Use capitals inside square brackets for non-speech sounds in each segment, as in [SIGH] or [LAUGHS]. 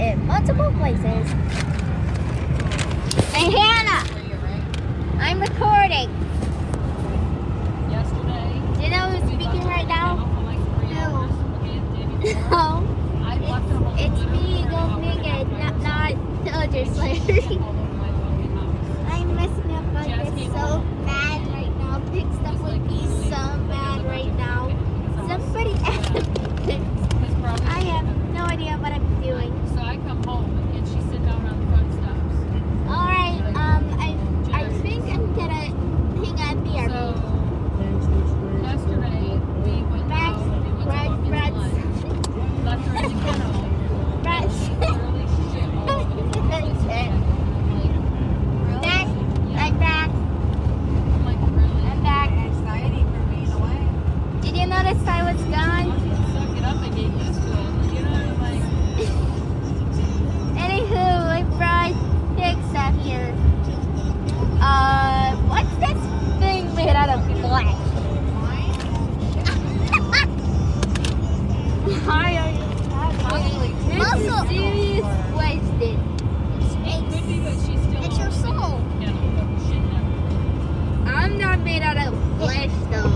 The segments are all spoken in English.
in multiple places. Hey, Hannah! I'm recording. Yesterday. Do you know who's speaking right now? No. [LAUGHS] No. It's, me, Gold Nigga, not, not Soldier Slayer. black. Ugly? Wasted. It's your soul. I'm not made out of flesh though.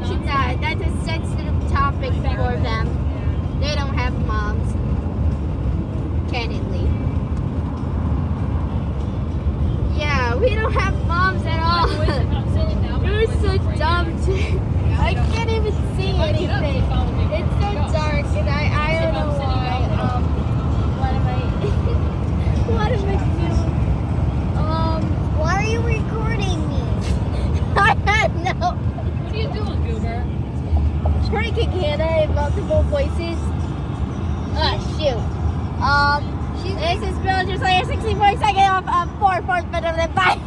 think that that's a sensitive topic for them. They don't have moms, candidly. Yeah, we don't have moms at all. [LAUGHS] You're so dumb, too. pretty kicking and I have multiple voices. Ah, shoot. Um, this is Bill, just like 60 off, um, 4, better than 5.